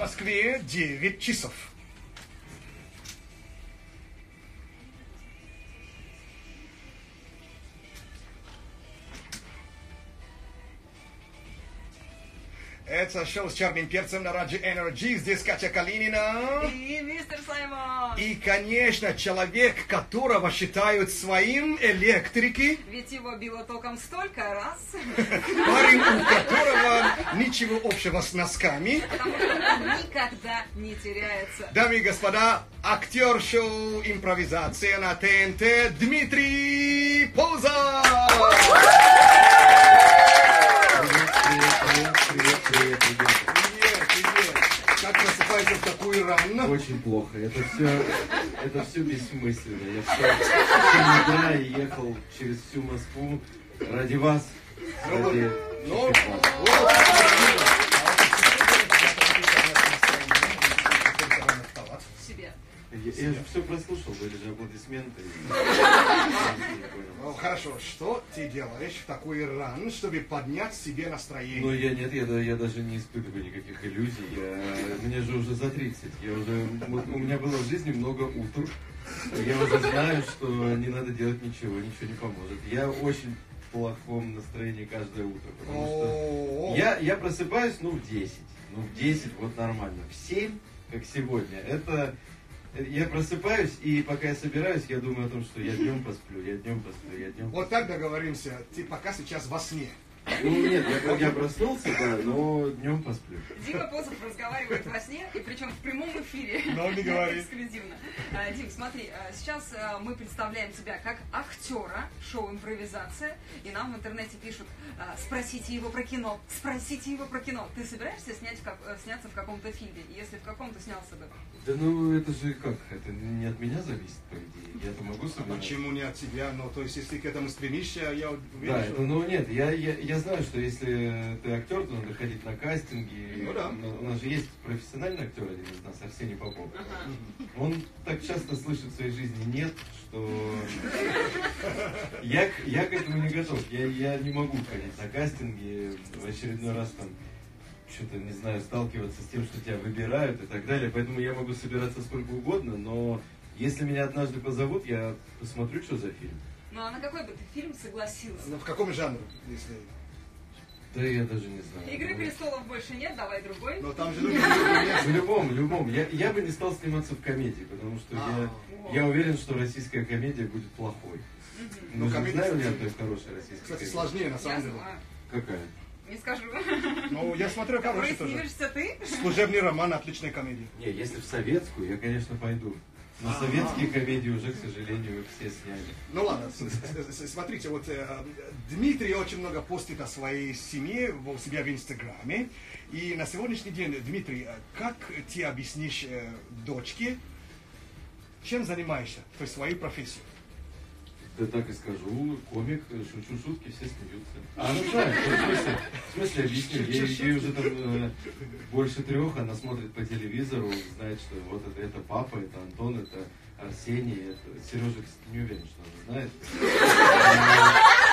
Москве 9 часов. Это шоу с черным перцем на Раджи Energy. Здесь Катя Калинина. И мистер Саймон. И, конечно, человек, которого считают своим электрики. Ведь его било током столько раз. Парень, у которого ничего общего с носками. Потому что он никогда не теряется. Дамы и господа, актер шоу «Импровизация» на ТНТ Дмитрий Поза! Привет, ребята. Привет, привет. Как просыпаешься в такую рано? Очень плохо. Это все, это все бессмысленно. Я встал в 7 утра и ехал через всю Москву ради вас, ради Ну, всех вас. вот, Себе. Я, я же все прослушал, были же аплодисменты. Ну, хорошо, что ты делаешь в такой ран, чтобы поднять себе Ну, настроение? я нет, я, я даже не испытываю никаких иллюзий. Я, мне же уже за 30. Я уже, вот у меня было в жизни много утр. Я уже знаю, что не надо делать ничего, ничего не поможет. Я очень в плохом настроении каждое утро, потому что я, я просыпаюсь, ну, в 10. Ну, в 10 вот нормально. В 7, как сегодня, это... Я просыпаюсь, и пока я собираюсь, я думаю о том, что я днем посплю, я днем посплю, я днем Вот так договоримся. Ты пока сейчас во сне. Ну нет, я, я проснулся, да, но днем посплю. Дима Позов разговаривает во сне, и причем в прямом эфире. Ну, не говори. Эксклюзивно. А, Дим, смотри, а, сейчас а, мы представляем тебя как актера шоу «Импровизация», и нам в интернете пишут, а, спросите его про кино, спросите его про кино. Ты собираешься снять как- э, сняться в каком-то фильме? И Если в каком, то снялся бы. Да ну это же как, это не от меня зависит, по идее. Я-то могу А собирать. почему не от тебя? Ну, то есть, если к этому стремишься, я уверен, Да, что... ну нет, я, я, я знаю, что если ты актер, то надо ходить на кастинги. Ну да. У нас же есть профессиональный актер один из нас, Арсений Попов. Ага. Он так часто слышит в своей жизни нет, что я, к- я к этому не готов. Я, я не могу ходить на кастинги, в очередной раз там что-то, не знаю, сталкиваться с тем, что тебя выбирают и так далее. Поэтому я могу собираться сколько угодно, но если меня однажды позовут, я посмотрю, что за фильм. Ну а на какой бы ты фильм согласился? Ну, в каком жанре, если... Да я даже не знаю. Игры Ну, престолов больше нет, давай другой. Но там же В любом, в любом. Я, я бы не стал сниматься в комедии, потому что А, я, я уверен, что российская комедия будет плохой. Мы же комедия, ни кстати, одной хорошей российской Кстати, сложнее, на самом деле. знаю. Какая? Не скажу. Ну, я Который хороший тоже. ты? Служебный роман, отличная комедия. Не, если в советскую, я, конечно, пойду. Но советские комедии уже, к сожалению, все сняли. Ну ладно, смотрите, вот э, Дмитрий очень много постит о своей семье у себя в Инстаграме. И на сегодняшний день, Дмитрий, э, как ты объяснишь э, дочке, чем занимаешься, то есть свою профессию? Да так и скажу, комик, шучу шутки, все смеются. А ну, в смысле, в смысле объясню, ей, ей уже там э, больше трех, она смотрит по телевизору, знает, что вот это, это папа, это Антон, это Арсений, это Сережа, кстати, не уверен, что она знает.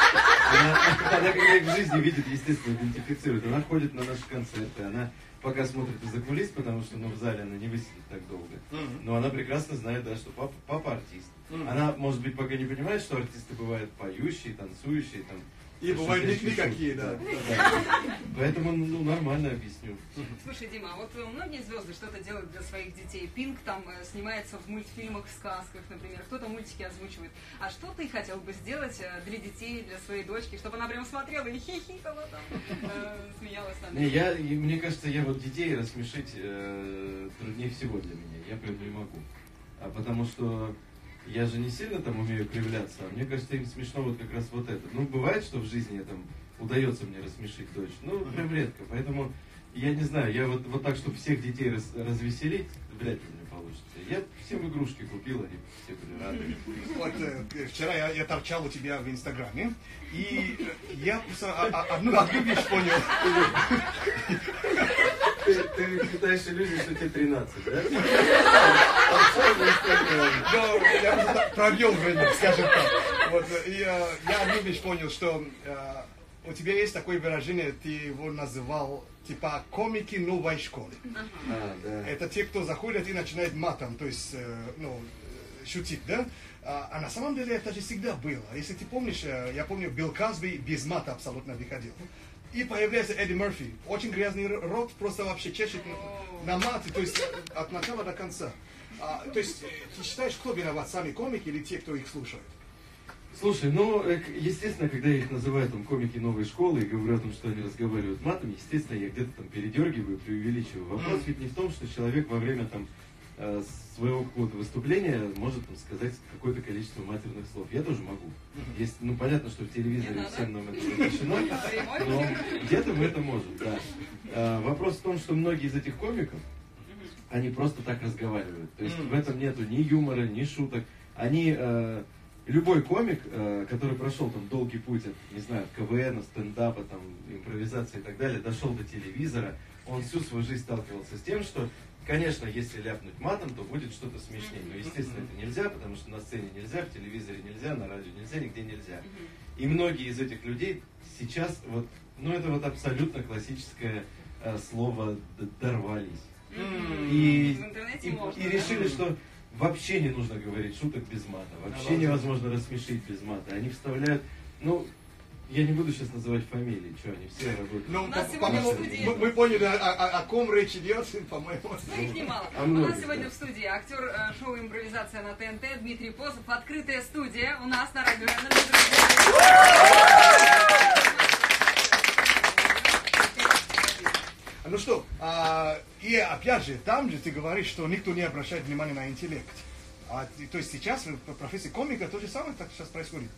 Она, она как в жизни видит, естественно, идентифицирует. Она ходит на наши концерты, она пока смотрит из-за кулис, потому что ну, в зале она не высидит так долго. Но она прекрасно знает, да, что папа, папа артист. Она, может быть, пока не понимает, что артисты бывают поющие, танцующие, там. И бывают никакие, да. Поэтому, ну, нормально объясню. Слушай, Дима, а вот э, многие звезды что-то делают для своих детей. Пинк там э, снимается в мультфильмах, сказках, например. Кто-то мультики озвучивает. А что ты хотел бы сделать э, для детей, для своей дочки, чтобы она прям смотрела и хихикала там, смеялась там? Не, я, и мне кажется, я вот детей рассмешить э, труднее всего для меня. Я прям не могу. А потому что я же не сильно там умею кривляться, а мне кажется, им смешно вот как раз вот это. Ну, бывает, что в жизни там удается мне рассмешить дочь, ну, прям редко. Поэтому я не знаю, я вот, вот так, чтобы всех детей раз- развеселить, вряд ли меня получится. Я всем игрушки купил, они все были рады. Вот э, вчера я, я торчал у тебя в Инстаграме, и я одну, одну вещь понял. Ты, ты питаешь иллюзию, что тебе 13, да? Но я провел время, скажем так. Вот, и э, я одну вещь понял, что э, у тебя есть такое выражение, ты его называл типа комики новой школы. А, да. Это те, кто заходят и начинает матом, то есть, э, ну, шутить, да? А, а на самом деле это же всегда было. Если ты помнишь, я помню, Билл Казби без мата абсолютно выходил. И появляется Эдди Мерфи. Очень грязный рот, просто вообще чешет на, на мате, то есть от начала до конца. А, то есть, ты считаешь, кто виноват, сами комики или те, кто их слушает? Слушай, ну, э, естественно, когда я их называю там комики новой школы и говорю о том, что они разговаривают матом, естественно, я где-то там передергиваю, преувеличиваю. Вопрос ведь не в том, что человек во время там своего какого-то выступления может там, сказать какое-то количество матерных слов. Я тоже могу. Есть, ну, понятно, что в телевизоре всем нам это запрещено, но где-то мы это можем, да. Э, Вопрос в том, что многие из этих комиков, они просто так разговаривают. То есть в этом нету ни юмора, ни шуток. Они, э, любой комик, э, который прошел там долгий путь от, не знаю, от КВН, стендапа, там, импровизации и так далее, дошел до телевизора, он всю свою жизнь сталкивался с тем, что, конечно, если ляпнуть матом, то будет что-то смешнее. Но, естественно, это нельзя, потому что на сцене нельзя, в телевизоре нельзя, на радио нельзя, нигде нельзя. И многие из этих людей сейчас, вот, ну, это вот абсолютно классическое э, слово «дорвались». И, и- можно, и да? решили, что вообще не нужно говорить шуток без мата, вообще невозможно рассмешить без мата. Они вставляют, ну, я не буду сейчас называть фамилии, что они все работают. Ну, У нас по- сегодня по-моему, в студии- мы, мы поняли, о, о- о ком речь идет, по-моему. Ну, их немало. А У многих, нас сегодня да. в студии актер э, шоу «Импровизация» на ТНТ Дмитрий Позов. Открытая студия у нас на радио. НН. Ну что, а, и опять же, там же ты говоришь, что никто не обращает внимания на интеллект. А, то есть сейчас в профессии комика то же самое так сейчас происходит.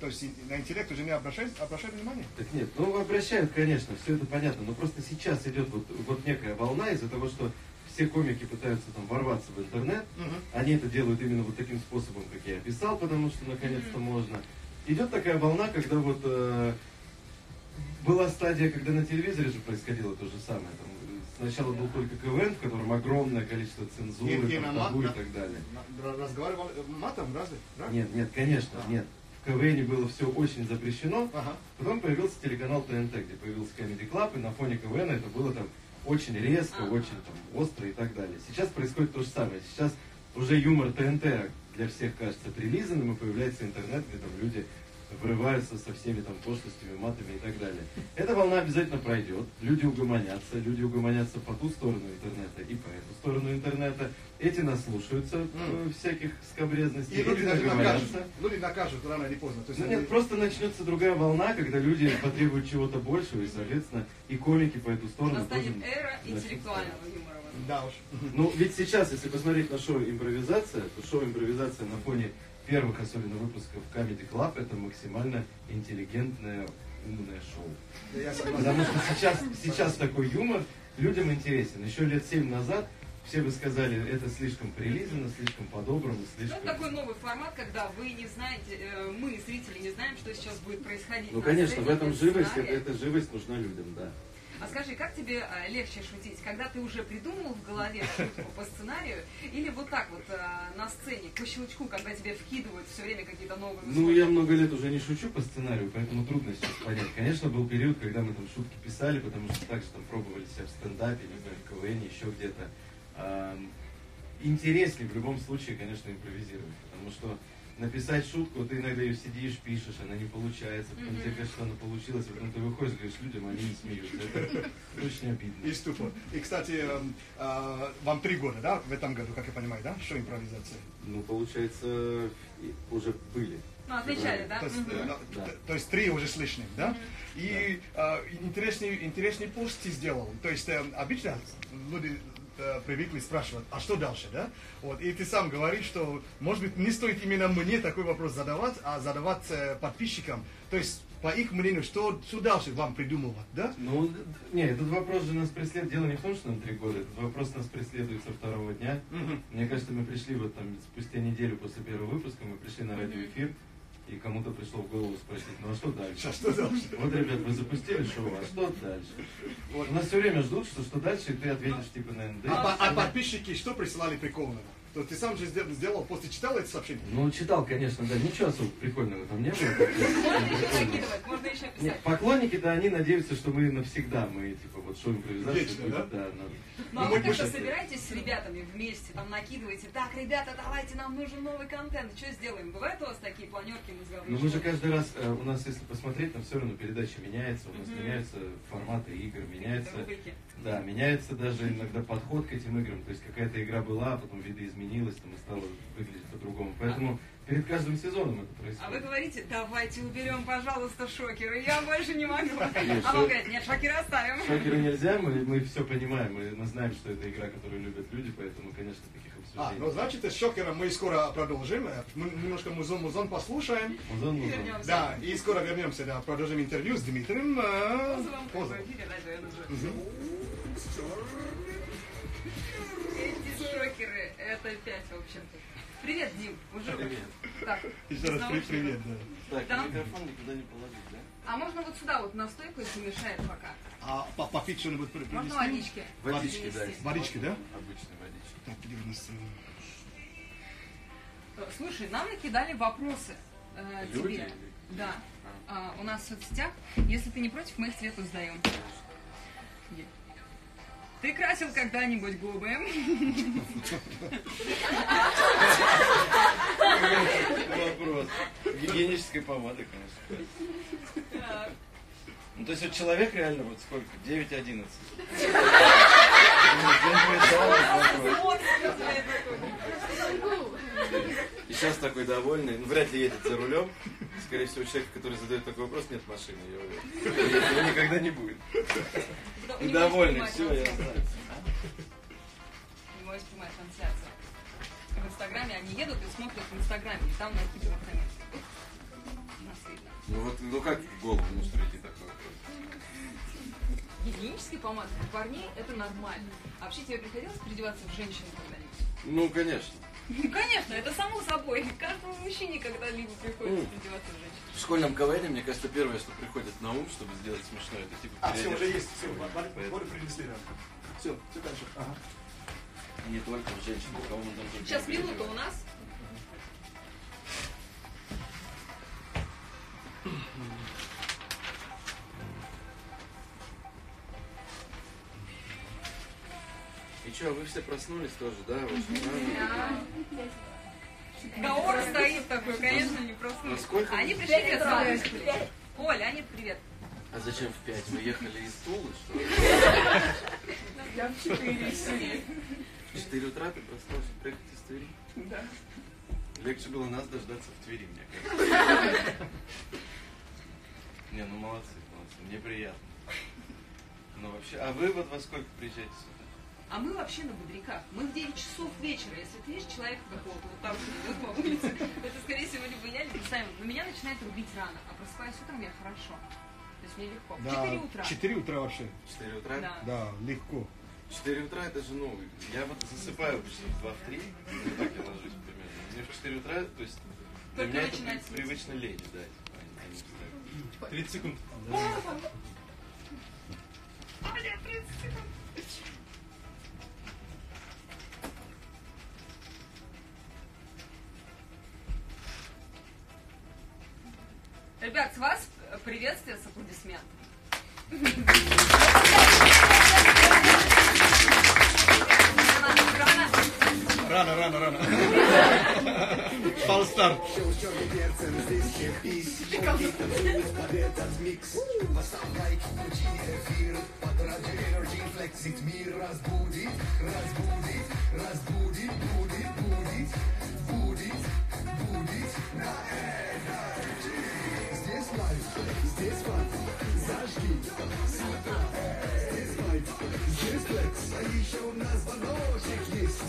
То есть на интеллект уже не обращают, обращают внимание. Так нет, ну обращают, конечно, все это понятно, но просто сейчас идет вот, вот некая волна из-за того, что все комики пытаются там ворваться в интернет, Мгм. Они это делают именно вот таким способом, как я описал, потому что наконец-то можно. Идет такая волна, когда вот э, была стадия, когда на телевизоре же происходило то же самое. Там, э, сначала был только КВН, в котором огромное количество цензуры, И- там, табу и так далее. Разговаривал э, матом, разве? Нет, нет, конечно, А. нет. В КВН было все очень запрещено. Ага. Потом появился телеканал ТНТ, где появился Comedy Club, и на фоне КВН это было там очень резко, Ага. очень там остро и так далее. Сейчас происходит то же самое. Сейчас уже юмор ТНТ для всех кажется прилизанным, и появляется интернет, где там люди врываются со всеми там пошлостями, матами и так далее. Эта волна обязательно пройдет, люди угомонятся, люди угомонятся по ту сторону интернета и по эту сторону интернета. Эти наслушаются э, всяких скобрезностей, И люди эти даже накажут. Люди накажут рано или поздно. То есть Ну они- нет, просто начнется другая волна, когда люди потребуют чего-то большего, и, соответственно, и комики по эту сторону тоже... Настанет эра интеллектуального юмора. Да уж. Ну, ведь сейчас, если посмотреть на шоу «Импровизация», то шоу «Импровизация» на фоне первых, особенно выпусков Comedy Club, это максимально интеллигентное, умное шоу. Потому что сейчас, сейчас такой юмор людям интересен. Еще лет семь назад все бы сказали, это слишком прилизано, слишком по-доброму, Ну, слишком... это такой новый формат, когда вы не знаете, э, мы, зрители, не знаем, что сейчас будет происходить. Ну, конечно, в этом живость, эта живость нужна людям, да. А скажи, как тебе э, легче шутить, когда ты уже придумал в голове шутку по сценарию, или вот так вот э, на сцене, по щелчку, когда тебе вкидывают все время какие-то новые Ну, я много лет уже не шучу по сценарию, поэтому трудно сейчас понять. Конечно, был период, когда мы там шутки писали, потому что также там пробовали себя в стендапе, не знаю, в КВН, еще где-то. Интереснее в любом случае, конечно, импровизировать, потому что написать шутку, ты иногда ее сидишь, пишешь, она не получается, потом тебе кажется, что она получилась, потом ты выходишь, говоришь людям, они не смеются. Это очень обидно. И ступор. И, кстати, эм, а, вам три года, да, в этом году, как я понимаю, да, что импровизация? Ну, получается, уже были. Ну, отвечали, да? То есть, э, Да. то- то есть три уже с лишним, да? И а, интересный, интересный пост ты сделал. То есть э, обычно люди э, привыкли спрашивать, а что дальше, да? Вот, и ты сам говоришь, что, может быть, не стоит именно мне такой вопрос задавать, а задавать э, подписчикам. То есть, по их мнению, что, что дальше вам придумывать, да? Ну, д- д- не, этот вопрос же нас преследует. Дело не в том, что нам три года. Этот вопрос нас преследует со второго дня. Мгм. Мне кажется, мы пришли вот там спустя неделю после первого выпуска, мы пришли на радиоэфир, и кому-то пришло в голову спросить, ну а что дальше? Сейчас, что дальше? Вот, ребят, вы запустили шоу, а что дальше? Вот. У нас все время ждут, что что дальше, и ты ответишь типа на НД. А, а подписчики что присылали прикольного? То ты сам же сделал, и читал это сообщение? Ну, читал, конечно, да. Ничего особо прикольного там не было. Можно еще закидывать, можно еще Нет, писать. поклонники-то они надеются, что мы навсегда, мы типа вот шоу импровизации Вечно, будет, да? да, Ну а Ну, вы как-то собираетесь с ребятами вместе, там накидываете, так, ребята, давайте, нам нужен новый контент, что сделаем? Бывают у вас такие планерки мозговые? Но мы же каждый раз, э, у нас, если посмотреть, там все равно передача меняется, у нас меняются форматы игр, меняется, да, меняется даже иногда подход к этим играм. То есть какая-то игра была, а потом видоизменилась, там и стала выглядеть по-другому. Поэтому перед каждым сезоном это А вы происходит. говорите, давайте уберем, пожалуйста, шокеры, я больше не могу. Нет, А он говорит, нет, шокеры оставим. Шокеры нельзя, мы, мы все понимаем, мы, мы знаем, что это игра, которую любят люди, поэтому, конечно, таких А, обсуждений. ну значит, с шокером мы скоро продолжим. Мы немножко музон-музон послушаем. Музон, музон. Вернемся. Да, и скоро вернемся, да, продолжим интервью с Дмитрием э, Позовом, как 5, в общем-то. Привет, Дим, уже. Привет. Так, Еще раз привет, привет, да. Так, да? микрофон никуда не положить, да? А можно вот сюда, вот на стойку, если мешает пока. А по попить что-нибудь принести? Можно водички. Водички, да. Водички, да? Обычные водички. Так, где у. Э, слушай, нам накидали вопросы э, Люди? тебе. Да. А. А, у нас в соцсетях. Если ты не против, мы их цвету сдаем. Есть. Ты красил когда-нибудь губы? Вопрос. Гигиенической помады, конечно. Так. Ну, то есть вот человек реально вот сколько? 9-11. Вот, сказать такое. И сейчас такой довольный, ну вряд ли едет за рулем. Скорее всего, человек, который задает такой вопрос, нет машины, я уверен. Его никогда не будет. Довольный, есть все, я знаю. У него есть прямая трансляция. В Инстаграме они едут и смотрят в Инстаграме, и там накидывают видно. Ну вот, ну как голову такой вопрос? Гигиенические помады для парней это нормально. А вообще тебе приходилось переодеваться в женщину когда-нибудь? Ну, конечно. Ну, конечно, это само собой. Каждому мужчине когда-либо приходится переодеваться в женщину. В школьном КВН, мне кажется, первое, что приходит на ум, чтобы сделать смешно, это типа А, все, уже есть, все, вот принесли, да. Все, все дальше. Ага. Не только в женщин, у кого мы там Сейчас минута у нас. Что, вы все проснулись тоже, да? Гаор стоит такой, конечно, не Во проснулся. сколько? Они пришли без радости. Оля, Анит, привет. А зачем в 5? Вы ехали из Тулы, что ли? Я в 4 сидит. В 4 утра ты проснулся приехать из Твери? Да. Легче было нас дождаться в Твери, мне кажется. Не, ну молодцы, молодцы, мне приятно. Ну вообще, а вы вот во сколько приезжаете сюда? А мы вообще на бодряках. Мы в 9 часов вечера. Если ты видишь человека какого-то вот там, что идет по улице, это, скорее всего, либо я, либо сами. Но меня начинает рубить рано, а просыпаюсь утром я хорошо. То есть мне легко. В 4 утра. 4 утра вообще. В 4 утра? Да. Да, легко. 4 утра это же, ну, я вот засыпаю обычно в 2-3, вот так я ложусь примерно. Мне в 4 утра, то есть для Только меня это привычно лень, да. типа, а не- а не встать. 30 секунд. Ребят, с вас приветствие с аплодисментами. Рано. Рано, рано. Фалстарт. Флексит мир Разбудит, разбудит, разбудит Будет, будет, будет, будет На Energy Здесь фан Зажги Здесь лайф, здесь флекс А еще у нас звоночек есть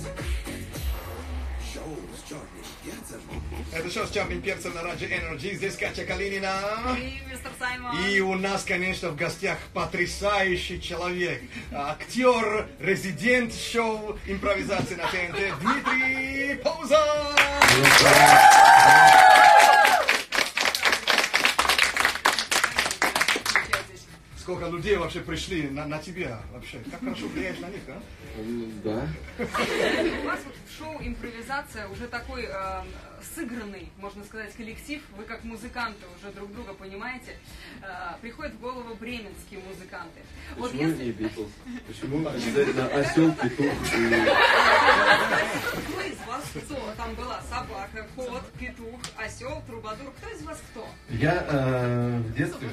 Шоу с черным перцем Это шоу с черным перцем на Радио Energy. Здесь Катя Калинина. И мистер Саймон. И у нас, конечно, в гостях потрясающий человек, актер, резидент шоу импровизации на ТНТ Дмитрий Пауза. Сколько людей вообще пришли на, на тебя вообще. Как хорошо влияешь на них, а? Да. У вас вот в шоу импровизация уже такой э, сыгранный, можно сказать, коллектив. Вы как музыканты уже друг друга понимаете. Э, приходят в голову бременские музыканты. Вот Почему если не Битлз? Почему обязательно осел, петух кто из вас кто? Там была собака, кот, петух, осел, трубадур. Кто из вас кто? Я э, в детстве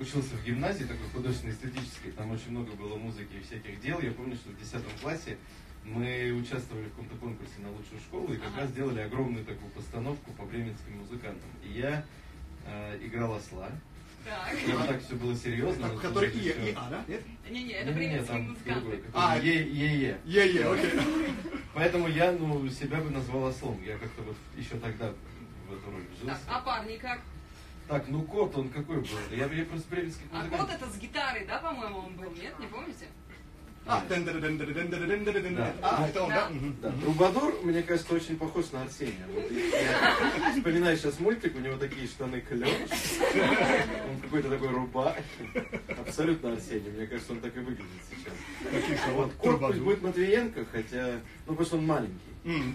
учился в гимназии такой художественно-эстетической, там очень много было музыки и всяких дел. Я помню, что в 10 классе мы участвовали в каком-то конкурсе на лучшую школу и как раз делали огромную такую постановку по бременским музыкантам. И я э, играл осла. Так. И вот так все было серьезно. Так, который И. И, А, да? Нет? Не-не, это бременские там музыканты. А, который Е, Е, Е. Е-е, окей. Поэтому я, ну, себя бы назвал ослом. Я как-то вот еще тогда в эту роль Так, вжился. а парни как? Так, ну кот, он какой был? Я, я просто бременский А кот это с гитарой, да, по-моему, он был, нет? Не помните? А, это он, да? Трубадур, мне кажется, очень похож на Арсения. Я вспоминаю сейчас мультик, у него такие штаны клеш, он какой-то такой рубах. Абсолютно Арсений, мне кажется, он так и выглядит сейчас. Вот кот будет Матвиенко, хотя, ну, потому что он маленький.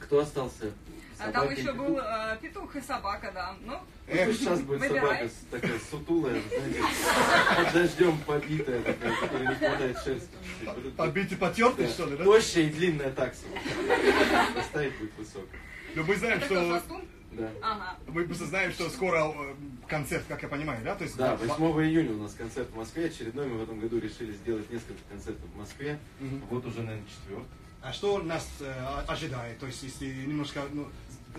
Кто остался а там Собаки еще был петух? э, петух и собака, да. Ну, пусть сейчас будет Выбирай. собака такая сутулая, знаете, под дождем побитая такая, которой не хватает шерсти. Побитый, потертый, Да. что ли, да? Тощая и длинная такса. Поставить будет высокая. Но мы знаем, это что... Да. Ага. Мы просто знаем, что скоро э, концерт, как я понимаю, да? То есть Да, в- 8 июня у нас концерт в Москве. Очередной мы в этом году решили сделать несколько концертов в Москве. Мгм. Вот уже, наверное, четвертый. А что нас э, ожидает? То есть, если немножко ну,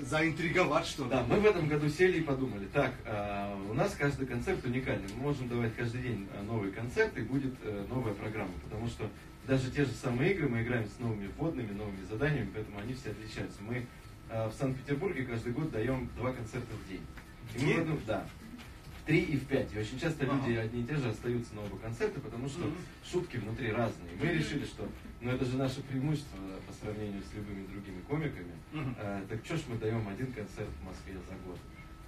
заинтриговать, что ли? Да, мы в этом году сели и подумали, так, а, у нас каждый концерт уникальный. Мы можем давать каждый день а, новый концерт и будет э, новая программа. Потому что даже те же самые игры мы играем с новыми вводными, новыми заданиями, поэтому они все отличаются. Мы а, в Санкт-Петербурге каждый год даем два концерта в день. И мы этом- да. В три и в пять. И очень часто Ага. люди одни и те же остаются на оба концерта, потому что Мгм. шутки внутри разные. Мы решили, что ну это же наше преимущество по сравнению с любыми другими комиками. Мгм. Э, так что ж мы даем один концерт в Москве за год?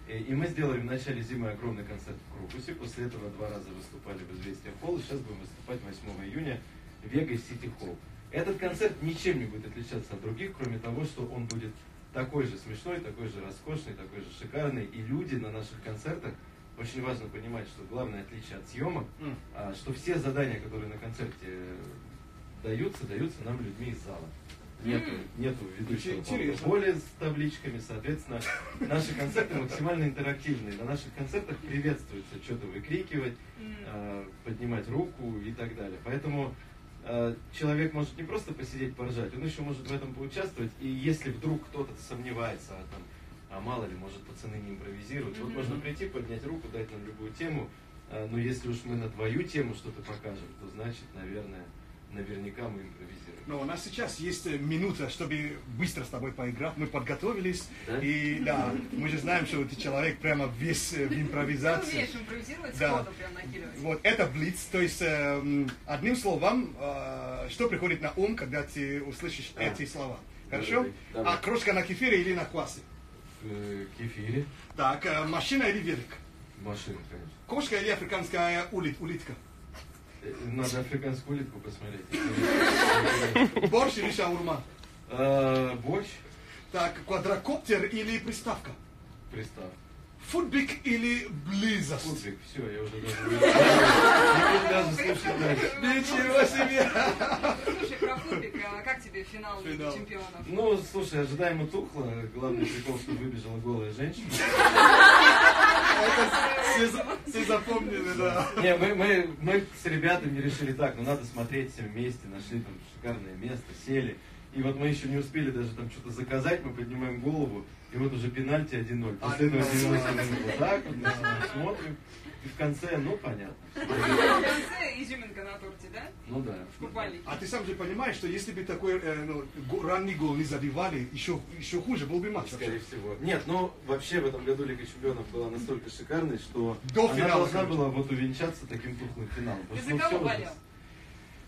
И, и мы сделали в начале зимы огромный концерт в Крокусе, после этого два раза выступали в Известия Холл, и сейчас будем выступать 8 июня в Вегас Сити Холл. Этот концерт ничем не будет отличаться от других, кроме того, что он будет такой же смешной, такой же роскошный, такой же шикарный, и люди на наших концертах, очень важно понимать, что главное отличие от съемок, а, что все задания, которые на концерте э, даются, даются нам людьми из зала. Нету, нету ведущего поле с табличками, соответственно, наши концерты максимально интерактивные. На наших концертах приветствуется что-то выкрикивать, э, поднимать руку и так далее. Поэтому э, человек может не просто посидеть, поржать, он еще может в этом поучаствовать. И если вдруг кто-то сомневается, а, там, а мало ли, может, пацаны не импровизируют, вот Мгм. можно прийти, поднять руку, дать нам любую тему. Э, Но если уж мы на твою тему что-то покажем, то значит, наверное, наверняка мы импровизируем. Но у нас сейчас есть э, минута, чтобы быстро с тобой поиграть. Мы подготовились. Да? И да, мы же знаем, что ты человек прямо весь э, в Ты импровизации. умеешь импровизировать, Да. прям накидывать. Вот это блиц, то есть э, м, одним словом, э, что приходит на ум, когда ты услышишь А. эти слова. Хорошо? да, да. А крошка на кефире или на квасе? Э, Кефире, Так, э, машина или велик? машина, конечно. Кошка или африканская ули- улитка? Э, Надо африканскую улитку посмотреть. Борщ или шаурма? Э, Борщ, Так, квадрокоптер или приставка? пристав. Футбик или близость? Футбик, все, я уже даже слушать дальше. Ничего себе! Слушай, про футбик, а как тебе финал Финал. чемпионов? Ну, слушай, ожидаемо тухло. Главный прикол, что выбежала голая женщина. Все запомнили, да. Не, мы, мы, мы с ребятами решили так, ну надо смотреть все вместе, нашли там шикарное место, сели. И вот мы еще не успели даже там что-то заказать, мы поднимаем голову, и вот уже пенальти 1-0. После этого 90 минут вот так вот, мы сидим, смотрим. И в конце, ну понятно. В конце изюминка на торте, да? Ну да. В купальнике. А ты сам же понимаешь, что если бы такой э, ну, ранний гол не забивали, еще, еще хуже был бы матч. Скорее вообще. всего. Нет, ну вообще в этом году Лига Чемпионов была настолько шикарной, что До она финала, должна короче. была вот увенчаться таким тухлым финалом. Ты Потому за что, кого ну, болел?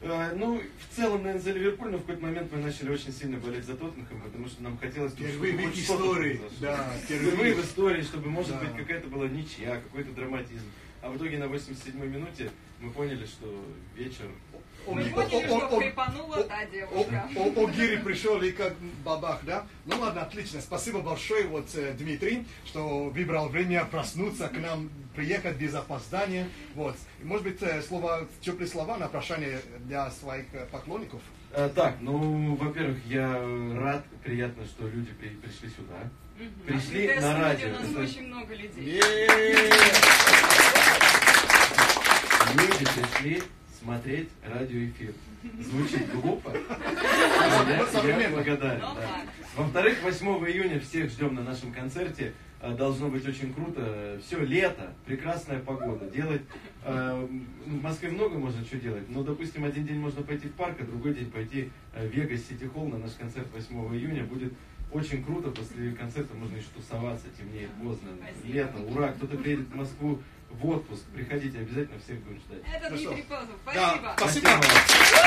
Э, Ну, в целом, наверное, за Ливерпуль, но в какой-то момент мы начали очень сильно болеть за Тоттенхэм, потому что нам хотелось, Впервые в истории. Да, Впервые в истории, чтобы, может Да. быть, какая-то была ничья, какой-то драматизм. А в итоге на 87-й минуте мы поняли, что вечер... Он- что та девушка. о- о Гири пришел и как бабах, да? Ну ладно, отлично. Спасибо большое, вот, э, Дмитрий, что выбрал время проснуться к нам, приехать без опоздания. Вот. Может быть, э, слова, теплые слова на прощание для своих э, поклонников? А, так, ну, во-первых, я рад, приятно, что люди при- пришли сюда. Пришли Открытая на радио. У нас Это- очень много людей. Люди пришли смотреть радиоэфир. Звучит глупо, но я, Вот я благодарен. Ну, да. Во-вторых, 8 июня всех ждем на нашем концерте. Э, Должно быть очень круто. Все лето, прекрасная погода. Делать э, в Москве много можно что делать. Но, допустим, один день можно пойти в парк, а другой день пойти э, в Вегас Сити Холл на наш концерт 8 июня. Будет очень круто. После концерта можно еще тусоваться, темнеет поздно. Лето, ура! Кто-то приедет в Москву в отпуск. Приходите, обязательно всех будем ждать. Это Ну? Дмитрий Пазов. Да, Спасибо. спасибо.